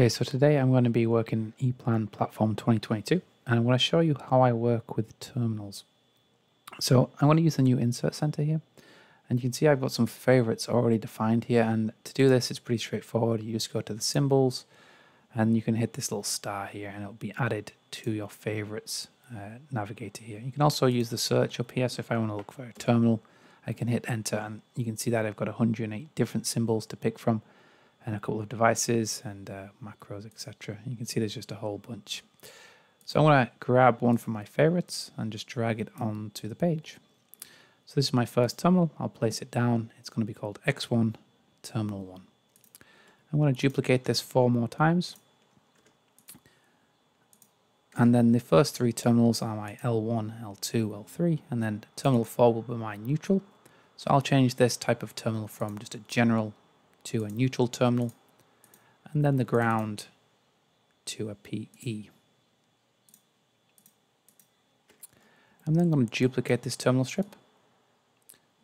Okay, so today I'm going to be working ePlan Platform 2022 and I'm going to show you how I work with terminals. So I'm going to use the new insert center here and you can see I've got some favorites already defined here and to do this it's pretty straightforward. You just go to the symbols and you can hit this little star here and it'll be added to your favorites uh, navigator here. You can also use the search up here so if I want to look for a terminal I can hit enter and you can see that I've got 108 different symbols to pick from and a couple of devices and uh, macros, etc. You can see there's just a whole bunch. So I'm going to grab one from my favorites and just drag it onto the page. So this is my first terminal. I'll place it down. It's going to be called X1 Terminal 1. I'm going to duplicate this four more times. And then the first three terminals are my L1, L2, L3, and then terminal 4 will be my neutral. So I'll change this type of terminal from just a general to a neutral terminal, and then the ground to a PE. I'm then going to duplicate this terminal strip,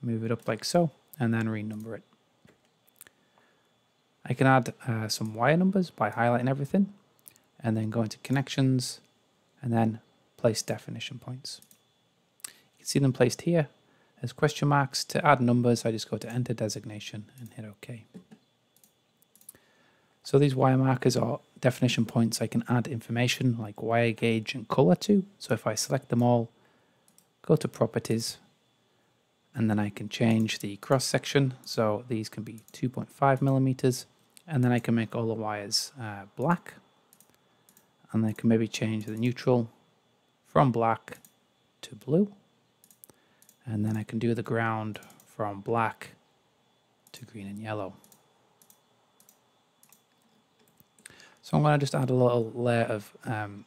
move it up like so, and then renumber it. I can add uh, some wire numbers by highlighting everything, and then go into connections, and then place definition points. You can see them placed here as question marks. To add numbers, I just go to enter designation and hit OK. So these wire markers are definition points I can add information like wire gauge and color to. So if I select them all, go to properties, and then I can change the cross section. So these can be 2.5 millimeters, and then I can make all the wires uh, black. And I can maybe change the neutral from black to blue. And then I can do the ground from black to green and yellow. So I'm going to just add a little layer of um,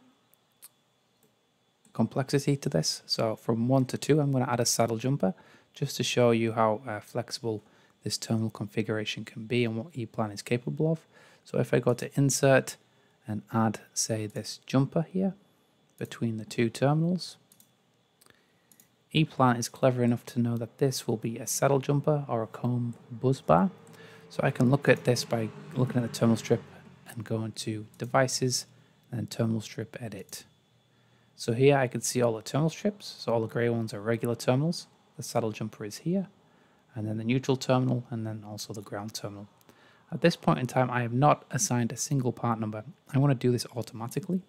complexity to this. So from 1 to 2, I'm going to add a saddle jumper just to show you how uh, flexible this terminal configuration can be and what ePlan is capable of. So if I go to Insert and add, say, this jumper here between the two terminals, ePlan is clever enough to know that this will be a saddle jumper or a comb bus bar. So I can look at this by looking at the terminal strip and go into devices and terminal strip edit. So here I can see all the terminal strips. So all the gray ones are regular terminals. The saddle jumper is here and then the neutral terminal and then also the ground terminal. At this point in time, I have not assigned a single part number. I want to do this automatically.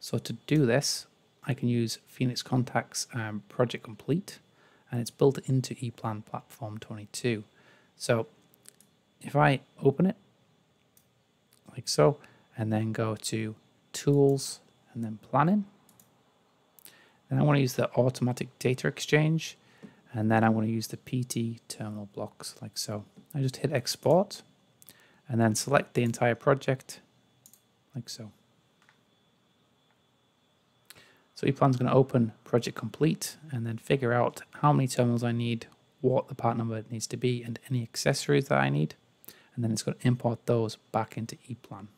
So to do this, I can use Phoenix Contacts um, Project Complete and it's built into ePlan Platform 22. So if I open it, like so, and then go to Tools and then Planning. Then I want to use the Automatic Data Exchange, and then I want to use the PT terminal blocks like so. I just hit Export, and then select the entire project like so. So ePlan's going to open Project Complete and then figure out how many terminals I need, what the part number needs to be, and any accessories that I need and then it's going to import those back into ePlan.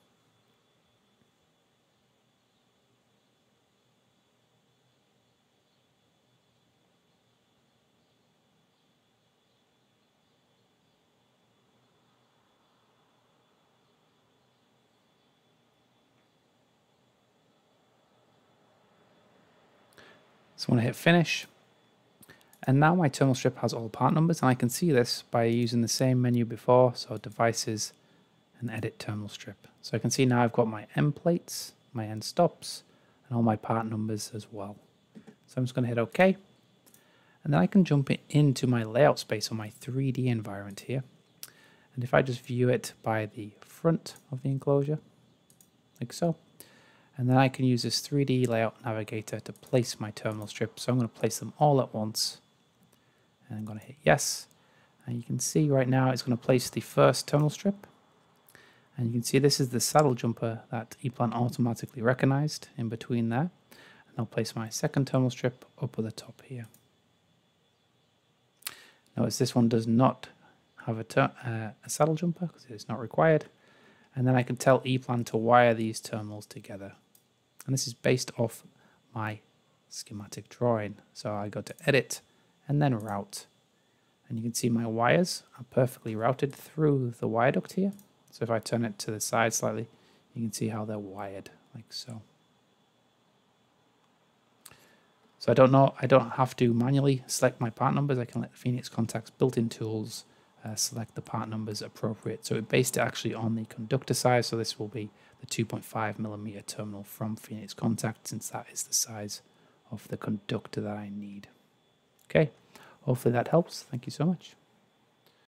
So when I hit finish, and now my terminal strip has all part numbers and I can see this by using the same menu before, so devices and edit terminal strip. So I can see now I've got my end plates, my end stops, and all my part numbers as well. So I'm just going to hit OK. And then I can jump into my layout space on my 3D environment here. And if I just view it by the front of the enclosure, like so, and then I can use this 3D layout navigator to place my terminal strip. So I'm going to place them all at once and I'm going to hit yes. And you can see right now it's going to place the first terminal strip. And you can see this is the saddle jumper that ePlan automatically recognized in between there. And I'll place my second terminal strip up at the top here. Notice this one does not have a, uh, a saddle jumper because it's not required. And then I can tell ePlan to wire these terminals together. And this is based off my schematic drawing. So I go to edit, and then route. And you can see my wires are perfectly routed through the wire duct here. So if I turn it to the side slightly, You can see how they're wired like so. So I don't know, I don't have to manually select my part numbers. I can let Phoenix Contact's built-in tools uh, select the part numbers appropriate. So it based it actually on the conductor size. So this will be the 2.5 millimeter terminal from Phoenix Contact since that is the size of the conductor that I need. Okay, hopefully that helps. Thank you so much.